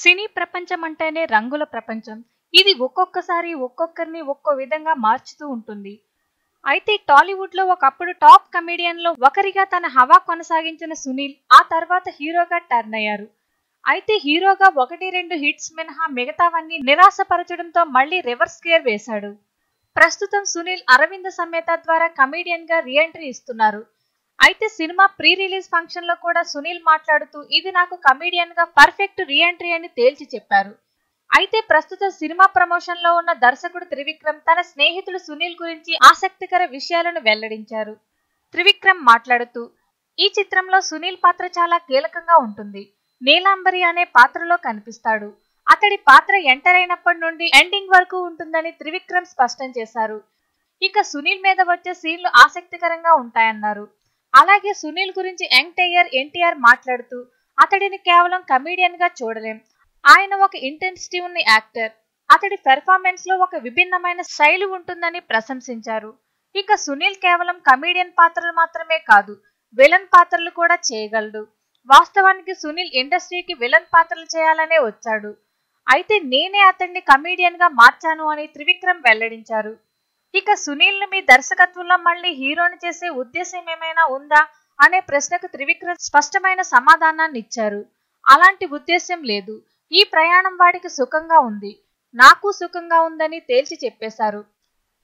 సినీ ప్రపంచం అంటేనే రంగుల ప్రపంచం. ఇది ఒక్కొక్కసారి ఒక్కొక్కరిని ఒక్కో విధంగా మార్చుతూ ఉంటుంది. అయితే టాలీవుడ్లో ఒకప్పుడు టాప్ కమెడియన్లో ఒకరిగా తన హవా కొనసాగించిన సునీల్ ఆ తర్వాత హీరోగా టర్న్ అయ్యారు. అయితే హీరోగా ఒకటి రెండు హిట్స్ మినహా మిగతావన్నీ నిరాశపరచడంతో మళ్ళీ రివర్స్ గేర్ వేశాడు. ప్రస్తుతం సునీల్ అరవింద సమేత ద్వారా కమెడియన్గా రీఎంట్రీ ఇస్తున్నారు. అయితే సినిమా ప్రీ రిలీజ్ ఫంక్షన్లో కూడా సునీల్ మాట్లాడుతూ ఇది నాకు కమీడియన్గా పర్ఫెక్ట్ రీఎంట్రీ అని తేల్చి చెప్పారు. అయితే ప్రస్తుతం సినిమా ప్రమోషన్లో ఉన్న దర్శకుడు త్రివిక్రమ్ తన స్నేహితుడు సునీల్ గురించి ఆసక్తికర విషయాలను వెల్లడించారు. త్రివిక్రమ్ మాట్లాడుతూ ఈ చిత్రంలో సునీల్ పాత్ర చాలా కీలకంగా ఉంటుంది. నీలాంబరి అనే పాత్రలో కనిపిస్తాడు. అతడి పాత్ర ఎంటర్ అయినప్పటి నుండి ఎండింగ్ వరకు ఉంటుందని త్రివిక్రమ్ స్పష్టం చేశారు. ఇక సునీల్ మీద వచ్చే సీన్లు ఆసక్తికరంగా ఉంటాయన్నారు. అలాగే సునీల్ గురించి యంగ్ టైగర్ ఎన్టీఆర్ మాట్లాడుతూ అతడిని కేవలం కమీడియన్గా చూడలేం. ఆయన ఒక ఇంటెన్సిటీ ఉన్న యాక్టర్ అతడి పెర్ఫార్మెన్స్లో ఒక విభిన్నమైన శైలి ఉంటుందని ప్రశంసించారు. ఇక సునీల్ కేవలం కమీడియన్ పాత్రలు మాత్రమే కాదు విలన్ పాత్రలు కూడా చేయగలడు. వాస్తవానికి సునీల్ ఇండస్ట్రీకి విలన్ పాత్రలు చేయాలనే వచ్చాడు. అయితే నేనే అతన్ని కమీడియన్గా మార్చాను అని త్రివిక్రమ్ వెల్లడించారు. ఇక సునీల్ని మీ దర్శకత్వంలో మళ్ళీ హీరోని చేసే ఉద్దేశం ఏమైనా ఉందా అనే ప్రశ్నకు త్రివిక్రమ్ స్పష్టమైన సమాధానాన్ని ఇచ్చారు. అలాంటి ఉద్దేశం లేదు. ఈ ప్రయాణం వాడికి సుఖంగా ఉంది. నాకు సుఖంగా ఉందని తేల్చి చెప్పేశారు.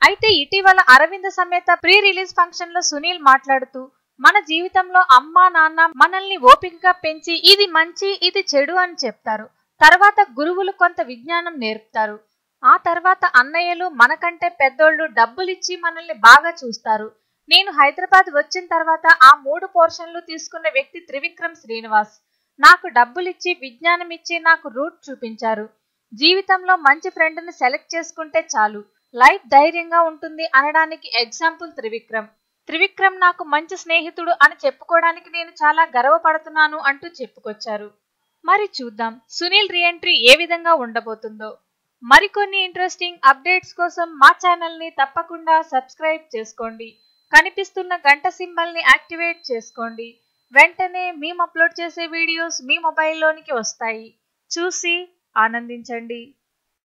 అయితే ఇటీవల అరవింద సమేత ప్రీ రిలీజ్ ఫంక్షన్లో సునీల్ మాట్లాడుతూ మన జీవితంలో అమ్మా నాన్న మనల్ని ఓపికగా పెంచి ఇది మంచి ఇది చెడు అని చెప్తారు. తర్వాత గురువులు కొంత విజ్ఞానం నేర్పుతారు. ఆ తర్వాత అన్నయ్యలు మనకంటే పెద్దోళ్ళు డబ్బులిచ్చి మనల్ని బాగా చూస్తారు. నేను హైదరాబాద్ వచ్చిన తర్వాత ఆ మూడు పోర్షన్లు తీసుకున్న వ్యక్తి త్రివిక్రమ్ శ్రీనివాస్. నాకు డబ్బులిచ్చి విజ్ఞానం ఇచ్చి నాకు రూట్ చూపించారు. జీవితంలో మంచి ఫ్రెండ్ని సెలెక్ట్ చేసుకుంటే చాలు. లైఫ్ ధైర్యంగా ఉంటుంది అనడానికి ఎగ్జాంపుల్ త్రివిక్రమ్. త్రివిక్రమ్ నాకు మంచి స్నేహితుడు అని చెప్పుకోవడానికి నేను చాలా గర్వపడుతున్నాను అంటూ చెప్పుకొచ్చారు. మరి చూద్దాం. సునీల్ రీఎంట్రీ ఏ విధంగా ఉండబోతుందో. మరికొన్ని ఇంట్రెస్టింగ్ అప్డేట్స్ కోసం మా ఛానల్ని తప్పకుండా సబ్స్క్రైబ్ చేసుకోండి. కనిపిస్తున్న గంట సింబల్ని యాక్టివేట్ చేసుకోండి. వెంటనే మేము అప్లోడ్ చేసే వీడియోస్ మీ మొబైల్లోనికి వస్తాయి. చూసి ఆనందించండి.